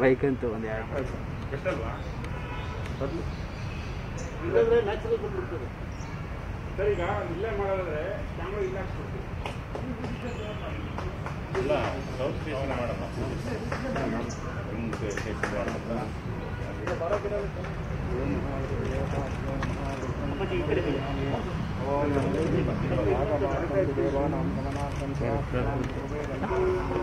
Bike ಅಂತೂ ಒಂದು ಎರಡು ಇಲ್ಲಾಂದ್ರೆ ನ್ಯಾಚುರಲ್ ಬಂದ್ಬಿಡ್ತದೆ ಸರ್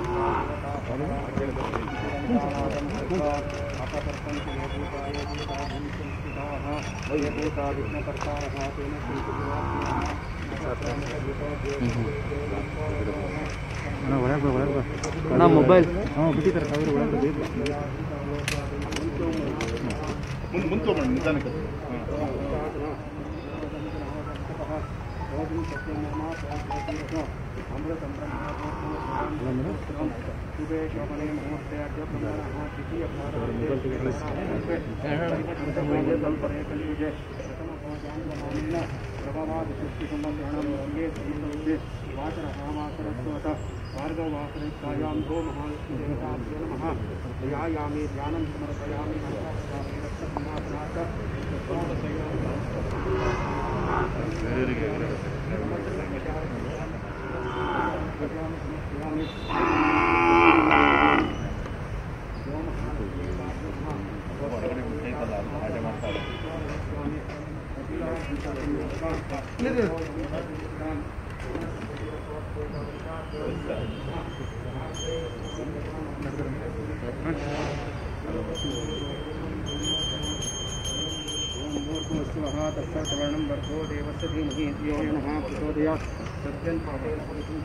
ಈಗ ಇಲ್ಲೇ ಮಾಡೋದಾದ್ರೆ ಕ್ಯಾಮ್ರಾ ಇಲ್ಲ ಹಾಕ್ಸ್ಬಿಡ್ತೀವಿ ಇಲ್ಲ भार्गववासरस्तायां भो महाविष्णुदेवताभ्यो नमः ध्यायामि ध्यानं समर्पयामि Very good. ಹಾಗೆ ಮಾಡ್ತಾರೆ स्वः तत्सर्ववर्णं वर्गो देवस्य धीमहि धियो यो नः प्रचोदयात् सत्यं पापेन पवित्रं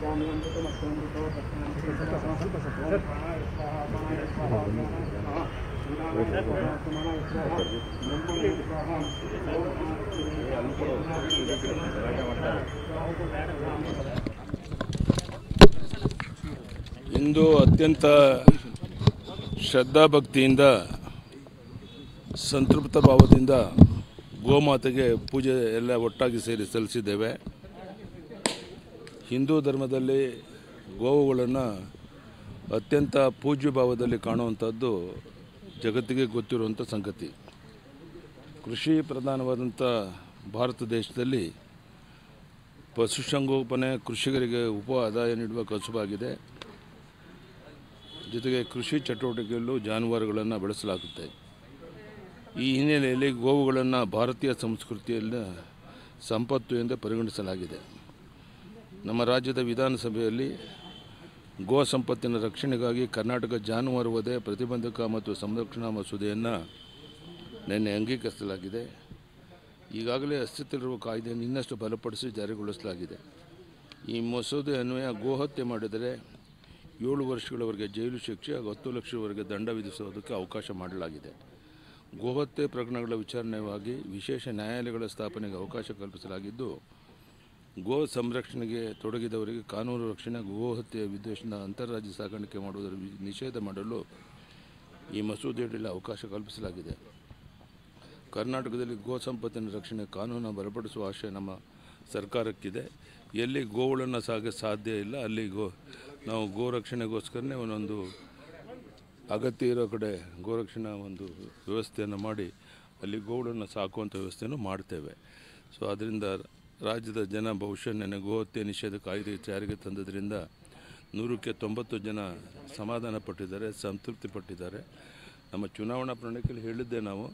ಇಂದು ಅತ್ಯಂತ ಶ್ರದ್ಧಾಭಕ್ತಿಯಿಂದ ಸಂತೃಪ್ತ ಭಾವದಿಂದ ಗೋಮಾತೆಗೆ ಪೂಜೆ ಎಲ್ಲ ಒಟ್ಟಾಗಿ ಸೇರಿ ಸಲ್ಲಿಸಿದ್ದೇವೆ. ಹಿಂದೂ ಧರ್ಮದಲ್ಲಿ ಗೋವುಗಳನ್ನು ಅತ್ಯಂತ ಪೂಜ್ಯ ಭಾವದಲ್ಲಿ ಕಾಣುವಂಥದ್ದು ಜಗತ್ತಿಗೆ ಗೊತ್ತಿರುವಂಥ ಸಂಗತಿ. ಕೃಷಿ ಪ್ರಧಾನವಾದಂಥ ಭಾರತ ದೇಶದಲ್ಲಿ ಪಶುಸಂಗೋಪನೆ ಕೃಷಿಕರಿಗೆ ಉಪ ಆದಾಯ ನೀಡುವ ಕಸುಬಾಗಿದೆ ಜೊತೆಗೆ ಕೃಷಿ ಚಟುವಟಿಕೆಯಲ್ಲೂ ಜಾನುವಾರುಗಳನ್ನು ಬೆಳೆಸಲಾಗುತ್ತೆ. ಈ ಹಿನ್ನೆಲೆಯಲ್ಲಿ ಗೋವುಗಳನ್ನು ಭಾರತೀಯ ಸಂಸ್ಕೃತಿಯಲ್ಲಿ ಸಂಪತ್ತು ಎಂದು ಪರಿಗಣಿಸಲಾಗಿದೆ. ನಮ್ಮ ರಾಜ್ಯದ ವಿಧಾನಸಭೆಯಲ್ಲಿ ಗೋ ಸಂಪತ್ತಿನ ರಕ್ಷಣೆಗಾಗಿ ಕರ್ನಾಟಕ ಜಾನುವಾರು ವಧೆ ಪ್ರತಿಬಂಧಕ ಮತ್ತು ಸಂರಕ್ಷಣಾ ಮಸೂದೆಯನ್ನು ನಿನ್ನೆ ಅಂಗೀಕರಿಸಲಾಗಿದೆ. ಈಗಾಗಲೇ ಅಸ್ತಿತ್ವವಿರುವ ಕಾಯ್ದೆಯನ್ನು ಇನ್ನಷ್ಟು ಬಲಪಡಿಸಿ ಜಾರಿಗೊಳಿಸಲಾಗಿದೆ. ಈ ಮಸೂದೆ ಅನ್ವಯ ಗೋಹತ್ಯೆ ಮಾಡಿದರೆ ಏಳು ವರ್ಷಗಳವರೆಗೆ ಜೈಲು ಶಿಕ್ಷೆ ಹಾಗೂ ಹತ್ತು ಲಕ್ಷವರೆಗೆ ದಂಡ ವಿಧಿಸುವುದಕ್ಕೆ ಅವಕಾಶ ಮಾಡಲಾಗಿದೆ. ಗೋಹತ್ಯೆ ಪ್ರಕರಣಗಳ ವಿಚಾರಣೆಗಾಗಿ ವಿಶೇಷ ನ್ಯಾಯಾಲಯಗಳ ಸ್ಥಾಪನೆಗೆ ಅವಕಾಶ ಕಲ್ಪಿಸಲಾಗಿದ್ದು, ಗೋ ಸಂರಕ್ಷಣೆಗೆ ತೊಡಗಿದವರಿಗೆ ಕಾನೂನು ರಕ್ಷಣೆ ಗೋಹತ್ಯೆ ವಿದ್ವೇಷದ ಅಂತಾರಾಜ್ಯ ಸಾಗಾಣಿಕೆ ಮಾಡುವುದರ ನಿಷೇಧ ಮಾಡಲು ಈ ಮಸೂದೆಯಲ್ಲಿ ಅವಕಾಶ ಕಲ್ಪಿಸಲಾಗಿದೆ. ಕರ್ನಾಟಕದಲ್ಲಿ ಗೋ ಸಂಪತ್ತಿನ ರಕ್ಷಣೆ ಕಾನೂನು ಬಲಪಡಿಸುವ ಆಶಯ ನಮ್ಮ ಸರ್ಕಾರಕ್ಕಿದೆ. ಎಲ್ಲಿ ಗೋವುಗಳನ್ನು ಸಾಗ ಸಾಧ್ಯ ಇಲ್ಲ, ಅಲ್ಲಿ ಗೋ, ನಾವು ಗೋ ರಕ್ಷಣೆಗೋಸ್ಕರನೇ ಒಂದೊಂದು ಅಗತ್ಯ ಇರೋ ಕಡೆ ಗೋರಕ್ಷಣಾ ಒಂದು ವ್ಯವಸ್ಥೆಯನ್ನು ಮಾಡಿ, ಅಲ್ಲಿ ಗೋವುಗಳನ್ನು ಸಾಕುವಂಥ ವ್ಯವಸ್ಥೆಯನ್ನು ಮಾಡ್ತೇವೆ. ಸೊ ಅದರಿಂದ ರಾಜ್ಯದ ಜನ ಬಹುಶಃ ನೆನೆ ಗೋಹತ್ಯೆ ನಿಷೇಧ ಕಾಯ್ದೆ ಜಾರಿಗೆ ತಂದದ್ರಿಂದ ನೂರಕ್ಕೆ ತೊಂಬತ್ತು ಜನ ಸಮಾಧಾನ ಪಟ್ಟಿದ್ದಾರೆ, ಸಂತೃಪ್ತಿ ಪಟ್ಟಿದ್ದಾರೆ. ನಮ್ಮ ಚುನಾವಣಾ ಪ್ರಣಾಳಿಕೆಯಲ್ಲಿ ಹೇಳಿದ್ದೆ ನಾವು,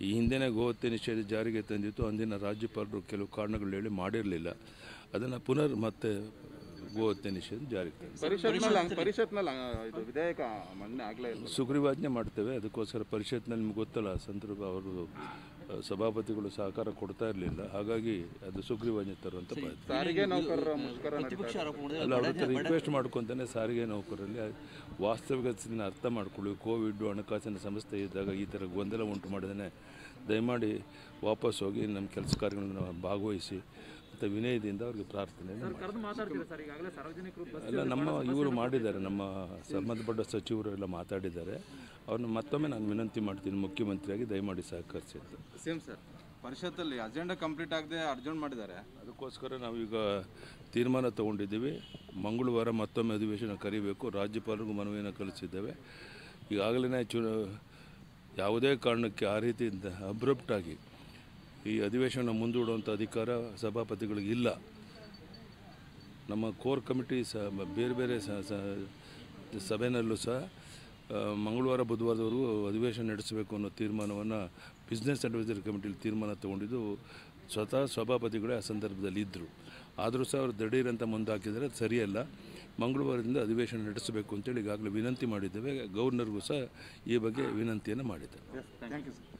ಈ ಹಿಂದೆನೇ ಗೋಹತ್ಯೆ ನಿಷೇಧ ಜಾರಿಗೆ ತಂದಿತ್ತು, ಅಂದಿನ ರಾಜ್ಯಪಾಲರು ಕೆಲವು ಕಾರಣಗಳು ಹೇಳಿ ಮಾಡಿರಲಿಲ್ಲ. ಅದನ್ನು ಪುನರ್ ಮತ್ತೆ ಗೋಹತ್ಯೆ ನಿಷೇಧ ಜಾರಿ ತಂದಿದೆ ಪರಿಷತ್ನಲ್ಲಿ ಪರಿಷತ್ನಲ್ಲಿ ಇದು ವಿಧೇಯಕ ಮಂಡನೆ ಆಗಲೇ ಇಲ್ಲ ಸುಗ್ರೀವಾಜ್ಞೆ ಮಾಡ್ತೇವೆ ಅದಕ್ಕೋಸ್ಕರ ಪರಿಷತ್ನಲ್ಲಿ ನಿಮ್ಗೆ ಗೊತ್ತಲ್ಲ ಸಂದರ್ಭ ಅವರು ಸಭಾಪತಿಗಳು ಸಹಕಾರ ಕೊಡ್ತಾ ಇರಲಿಲ್ಲ ಹಾಗಾಗಿ ಅದು ಸುಗ್ರೀವಾಜ್ಞೆ ತರುವಂತ ಅಲ್ಲ ಅವ್ರ ಹತ್ರ ರಿಕ್ವೆಸ್ಟ್ ಮಾಡ್ಕೊತಾನೆ ಸಾರಿಗೆ ನೌಕರರಲ್ಲಿ. ವಾಸ್ತವಿಕತೆಯನ್ನು ಅರ್ಥ ಮಾಡ್ಕೊಳ್ಳಿ ಕೋವಿಡ್ ಹಣಕಾಸಿನ ಸಂಸ್ಥೆ ಇದ್ದಾಗ ಈ ಥರ ಗೊಂದಲ ಉಂಟು ಮಾಡಿದಾನೆ. ದಯಮಾಡಿ ವಾಪಸ್ ಹೋಗಿ ನಮ್ಮ ಕೆಲಸ ಕಾರ್ಯಗಳನ್ನು ಭಾಗವಹಿಸಿ ಮತ್ತು ವಿನಯದಿಂದ ಅವ್ರಿಗೆ ಪ್ರಾರ್ಥನೆ ಅಲ್ಲ ಕರೆದು ಮಾತಾಡ್ತೀರಾ ಸರ್? ಈಗಾಗಲೇ ಸಾರ್ವಜನಿಕರು ಬಸ್ ಎಲ್ಲ ನಮ್ಮ ಇವರು ಮಾಡಿದ್ದಾರೆ ನಮ್ಮ ಸಂಬಂಧಪಟ್ಟ ಸಚಿವರು ಎಲ್ಲ ಮಾತಾಡಿದ್ದಾರೆ. ಅವ್ರನ್ನ ಮತ್ತೊಮ್ಮೆ ನಾನು ವಿನಂತಿ ಮಾಡ್ತೀನಿ ಮುಖ್ಯಮಂತ್ರಿಯಾಗಿ ದಯಮಾಡಿ ಸಹಕರಿಸಿ ಅಂತ. ಸೇಮ್ ಸರ್ ಪರಿಷತ್ತಲ್ಲಿ ಅಜೆಂಡಾ ಕಂಪ್ಲೀಟ್ ಆಗದೆ ಅರ್ಜೆಂಟ್ ಮಾಡಿದ್ದಾರೆ. ಅದಕ್ಕೋಸ್ಕರ ನಾವೀಗ ತೀರ್ಮಾನ ತಗೊಂಡಿದ್ದೀವಿ. ಮಂಗಳವಾರ ಮತ್ತೊಮ್ಮೆ ಅಧಿವೇಶನ ಕರಿಬೇಕು. ರಾಜ್ಯಪಾಲರಿಗೂ ಮನವಿಯನ್ನು ಕಳಿಸಿದ್ದೇವೆ ಈಗಾಗಲೇ ಚು ಯಾವುದೇ ಕಾರಣಕ್ಕೆ ಆ ರೀತಿಯಿಂದ ಅಬ್ರಪ್ಟಾಗಿ ಈ ಅಧಿವೇಶನ ಮುಂದೂಡುವಂಥ ಅಧಿಕಾರ ಸಭಾಪತಿಗಳಿಗೆ ಇಲ್ಲ. ನಮ್ಮ ಕೋರ್ ಕಮಿಟಿ ಸಹ ಬೇರೆ ಬೇರೆ ಸ, ಸ- ಸಭೆನಲ್ಲೂ ಸಹ ಮಂಗಳವಾರ, ಬುಧವಾರದವರೆಗೂ ಅಧಿವೇಶನ ನಡೆಸಬೇಕು ಅನ್ನೋ ತೀರ್ಮಾನವನ್ನು ಬಿಸ್ನೆಸ್ ಅಡ್ವೈಸರಿ ಕಮಿಟಿಲಿ ತೀರ್ಮಾನ ತಗೊಂಡಿದ್ದು ಸ್ವತಃ ಸಭಾಪತಿಗಳೇ ಆ ಸಂದರ್ಭದಲ್ಲಿ ಇದ್ದರು ಆದರೂ ಸಹ ಅವರು ದಡೀರಂತ ಮುಂದಾಕಿದರೆ ಅದು ಸರಿಯಲ್ಲ. ಮಂಗಳವಾರದಿಂದ ಅಧಿವೇಶನ ನಡೆಸಬೇಕು ಅಂತೇಳಿ ಈಗಾಗಲೇ ವಿನಂತಿ ಮಾಡಿದ್ದೇವೆ. ಗವರ್ನರ್ಗೂ ಸಹ ಈ ಬಗ್ಗೆ ವಿನಂತಿಯನ್ನು ಮಾಡಿದ್ದೇವೆ.